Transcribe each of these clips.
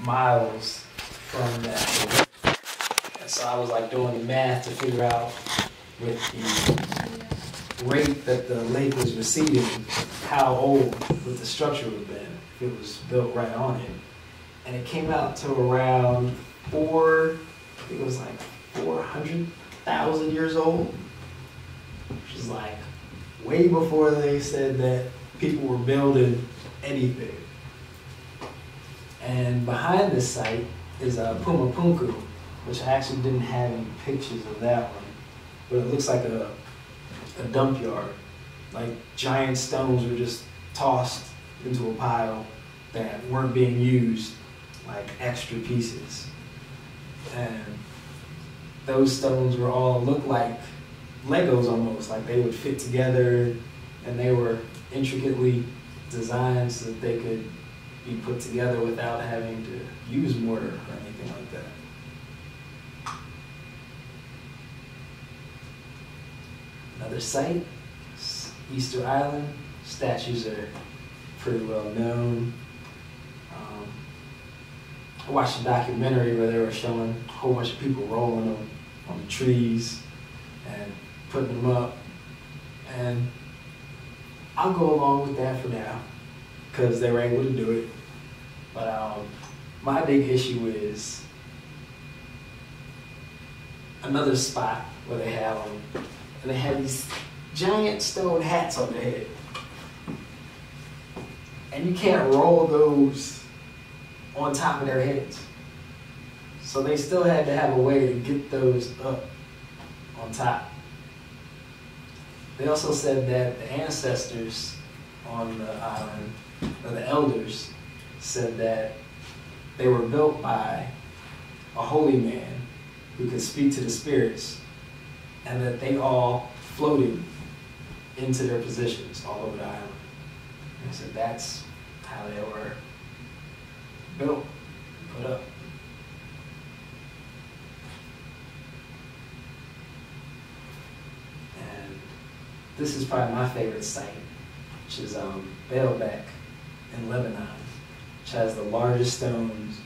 miles from that. And so I was like doing the math to figure out with the rate that the lake was receding, how old would the structure would have been if it was built right on it. And it came out to around four, I think it was like 400,000 years old, which is like way before they said that people were building anything. And behind this site is a Pumapunku, which I actually didn't have any pictures of that one, but it looks like a, a dump yard. Like giant stones were just tossed into a pile that weren't being used, like extra pieces. And those stones were all look like Legos almost, like they would fit together and they were intricately designed so that they could be put together without having to use mortar or anything like that. Another site, Easter Island. Statues are pretty well known. Um, I watched a documentary where they were showing a whole bunch of people rolling them on the trees and putting them up. And I'll go along with that for now because they were able to do it. But um, my big issue is another spot where they have them, and they have these giant stone hats on their head. And you can't roll those on top of their heads. So they still had to have a way to get those up on top. They also said that the ancestors on the island, the elders, said that they were built by a holy man who could speak to the spirits, and that they all floated into their positions all over the island. And so that's how they were built, put up. And this is probably my favorite site, which is um, Baalbek in Lebanon, which has the largest stones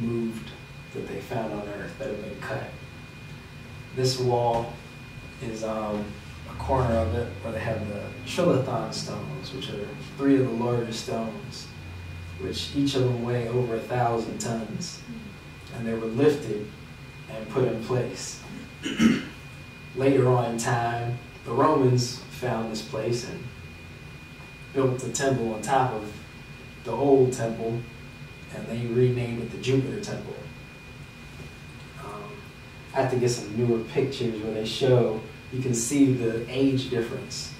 moved that they found on earth that have been cut. This wall is um, a corner of it where they have the trilithon stones, which are three of the largest stones, which each of them weigh over a thousand tons. And they were lifted and put in place. Later on in time, the Romans found this place and built the temple on top of the old temple, and they renamed it the Jupiter Temple. Um, I have to get some newer pictures where they show, you can see the age difference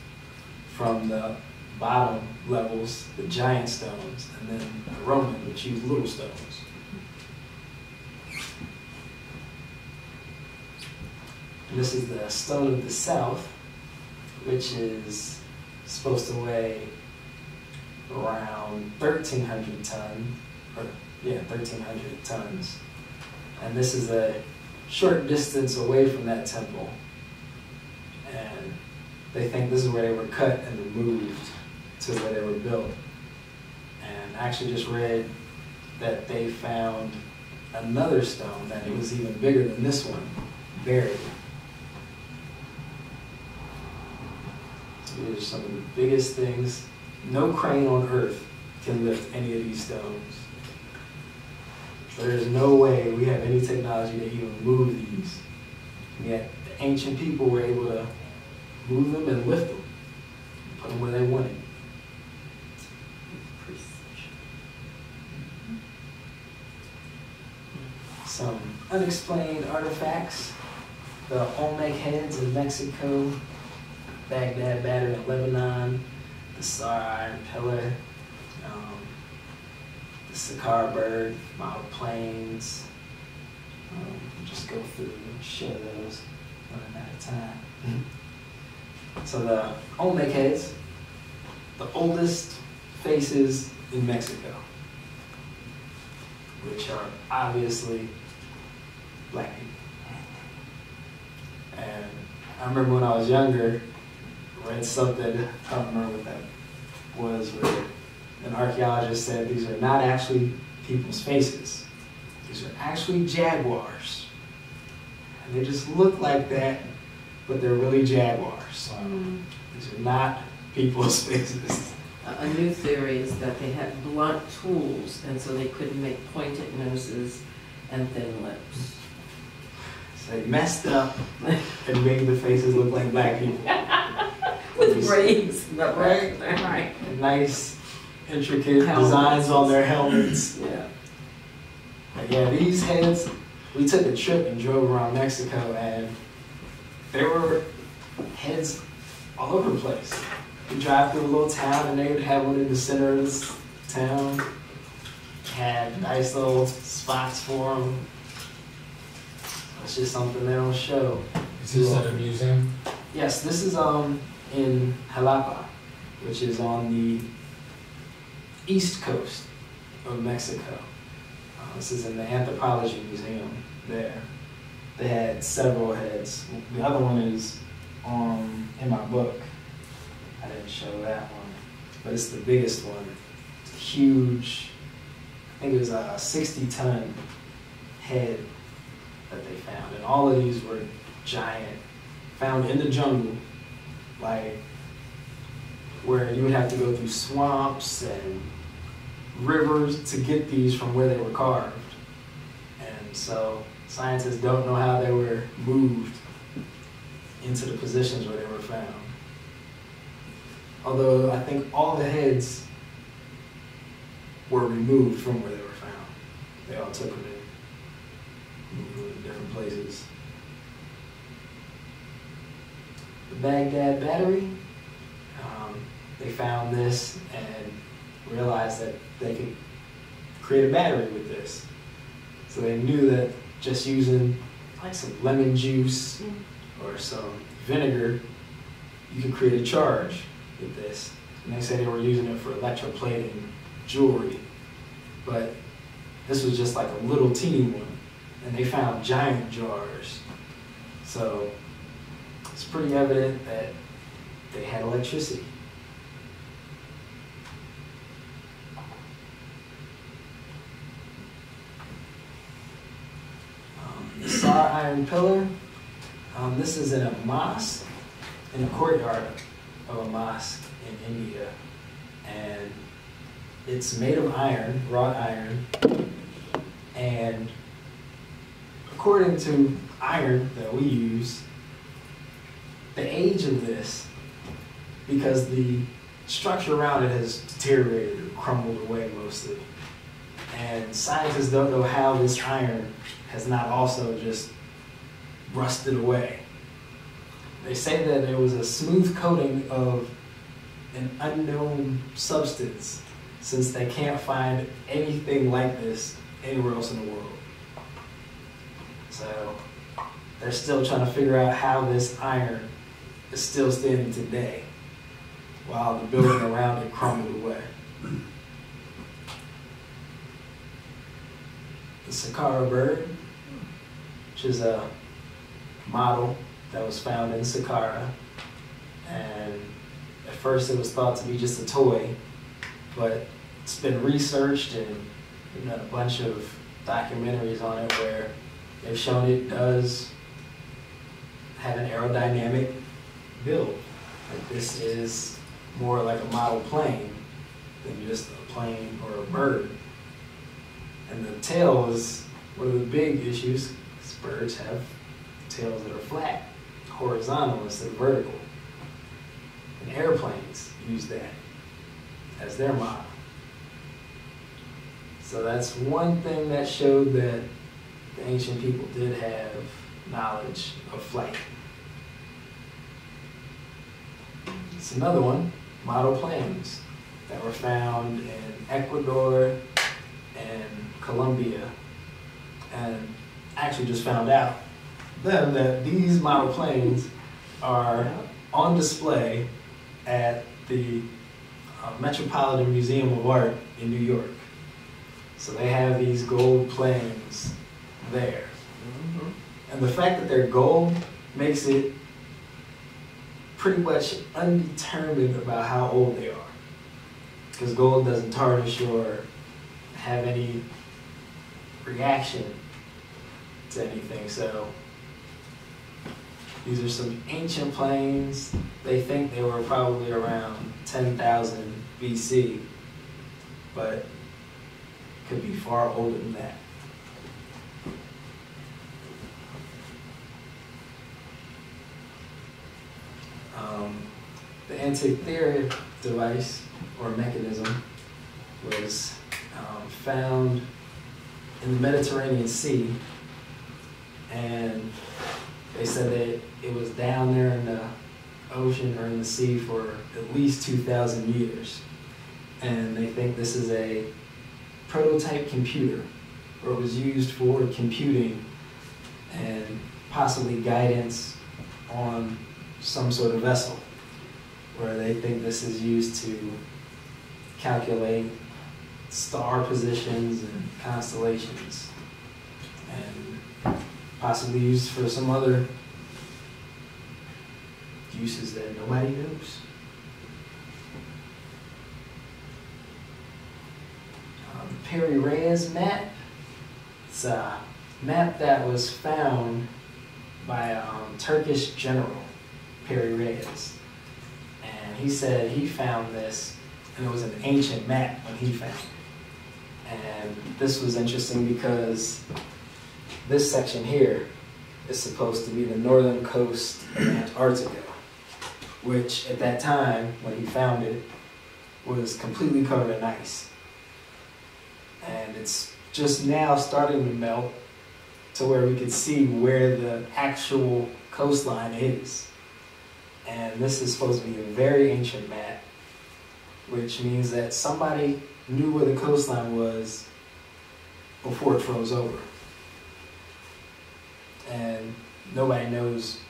from the bottom levels, the giant stones, and then the Roman, which used little stones. And this is the stone of the south, which is supposed to weigh around 1,300 tons, or yeah, 1,300 tons. And this is a short distance away from that temple. And they think this is where they were cut and moved to where they were built. And I actually just read that they found another stone that was even bigger than this one buried. So these are some of the biggest things. No crane on earth can lift any of these stones. There's no way we have any technology to even move these. And yet the ancient people were able to move them and lift them, put them where they wanted. Some unexplained artifacts. The Olmec heads in Mexico, Baghdad Battery in Lebanon, the Star Iron Pillar, um, the Saqqara bird, model planes. Um, just go through and show those one at a time. So the Olmec heads, the oldest faces in Mexico, which are obviously black people. And I remember when I was younger, read something, I don't remember what that was, where an archaeologist said these are not actually people's faces. These are actually jaguars. And they just look like that, but they're really jaguars. Mm. These are not people's faces. A a new theory is that they had blunt tools, and so they couldn't make pointed noses and thin lips. So they messed up and made the faces look like black people. With braids, but Right. Right. Nice, intricate Helmets. designs on their helmets. Yeah. But yeah, these heads, we took a trip and drove around Mexico and there were heads all over the place. We drive through a little town and they would have one in the center of this town. Had nice little spots for them. It's just something they don't show. Is this at a museum? Yes, this is um in Jalapa, which is on the east coast of Mexico. Uh, this is in the Anthropology Museum there. They had several heads. The other one is um in my book. I didn't show that one, but it's the biggest one. Huge. I think it was a 60 ton head that they found, and all of these were giant found in the jungle, like where you would have to go through swamps and rivers to get these from where they were carved. And so scientists don't know how they were moved into the positions where they were found. Although I think all the heads were removed from where they were found. They all took them to different places. the Baghdad battery. Um, they found this and realized that they could create a battery with this. So they knew that just using like some lemon juice or some vinegar, you could create a charge with this. And they said they were using it for electroplating jewelry. But this was just like a little teeny one. And they found giant jars. So it's pretty evident that they had electricity. Um, the Sar Iron Pillar, um, this is in a mosque, in a courtyard of a mosque in India. And it's made of iron, wrought iron. And according to iron that we use, the age of this, because the structure around it has deteriorated or crumbled away mostly. And scientists don't know how this iron has not also just rusted away. They say that it was a smooth coating of an unknown substance since they can't find anything like this anywhere else in the world. So they're still trying to figure out how this iron is still standing today while the building around it crumbled away. The Saqqara bird, which is a model that was found in Saqqara. And at first it was thought to be just a toy, but it's been researched and we've done a bunch of documentaries on it where they've shown it does have an aerodynamic Like this is more like a model plane than just a plane or a bird. And the tail is one of the big issues because birds have tails that are flat, horizontal instead of vertical. And airplanes use that as their model. So that's one thing that showed that the ancient people did have knowledge of flight. It's another one, model planes that were found in Ecuador and Colombia. And actually just found out then that these model planes are on display at the uh, Metropolitan Museum of Art in New York. So they have these gold planes there. Mhm. And the fact that they're gold makes it pretty much undetermined about how old they are. Because gold doesn't tarnish or have any reaction to anything. So these are some ancient planes. They think they were probably around 10,000 BC, but could be far older than that. Um, the Antikythera device or mechanism was um, found in the Mediterranean Sea, and they said that it was down there in the ocean or in the sea for at least 2,000 years. And they think this is a prototype computer, or it was used for computing and possibly guidance on some sort of vessel, where they think this is used to calculate star positions and constellations, and possibly used for some other uses that nobody knows. Um, Piri Reis map. It's a map that was found by um, Turkish general, Piri Reis. He said he found this, and it was an ancient map when he found it. And this was interesting because this section here is supposed to be the northern coast of Antarctica, which at that time, when he found it, was completely covered in ice. And it's just now starting to melt to where we could see where the actual coastline is. And this is supposed to be a very ancient map, which means that somebody knew where the coastline was before it froze over. And nobody knows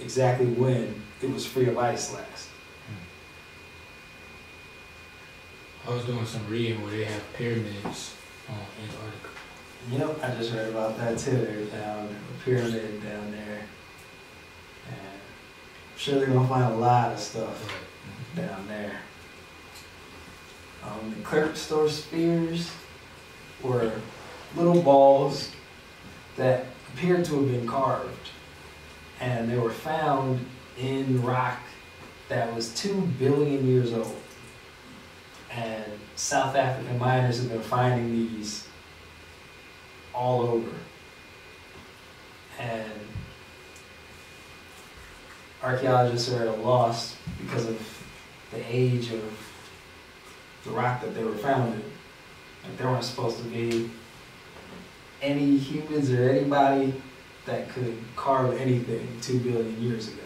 exactly when it was free of ice last. Hmm. I was doing some reading where they have pyramids on Antarctica. Yep, I just read about that too. They found a pyramid down there. And sure they're gonna find a lot of stuff down there. Um, the Klerksdorp spheres were little balls that appeared to have been carved. And they were found in rock that was two billion years old. And South African miners have been finding these all over. And archaeologists are at a loss because of the age of the rock that they were found in. Like there weren't supposed to be any humans or anybody that could carve anything two billion years ago.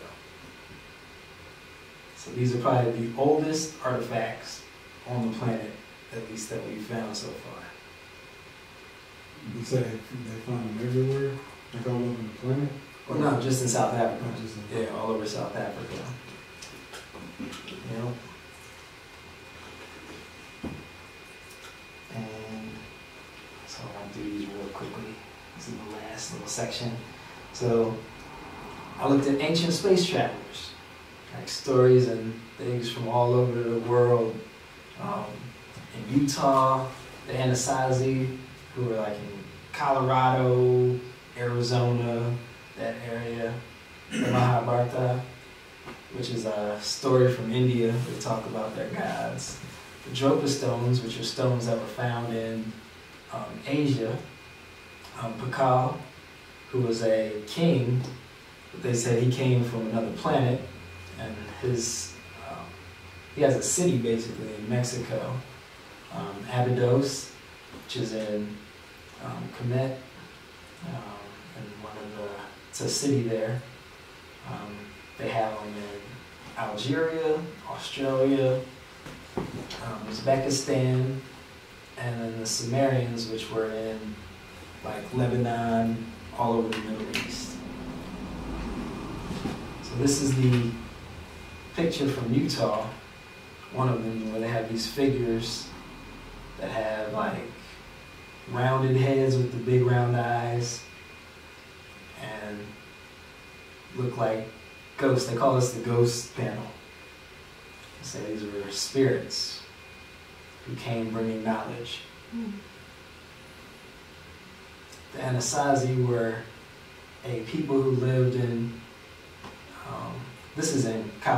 So these are probably the oldest artifacts on the planet, at least that we've found so far. You say they find them everywhere, like all over the planet? Well, no, just in South Africa. Just in- Yeah, all over South Africa. You know? And so I'll do these real quickly. This is the last little section. So I looked at ancient space travelers, like stories and things from all over the world. Um, in Utah, the Anasazi, who were like in Colorado, Arizona, that area, the Mahabharata, which is a story from India. They talk about their gods. The Dropa stones, which are stones that were found in um, Asia. Um, Pakal, who was a king, they said he came from another planet, and his um, he has a city basically in Mexico. Um, Abydos, which is in um, Kemet, um, and one of the it's a city there. Um, they have them in Algeria, Australia, um, Uzbekistan, and then the Sumerians, which were in like Lebanon, all over the Middle East. So this is the picture from Utah, one of them where they have these figures that have like rounded heads with the big round eyes look like ghosts. They call this the ghost panel. They say these were spirits who came bringing knowledge. Mm. The Anasazi were a people who lived in, um, this is in Cal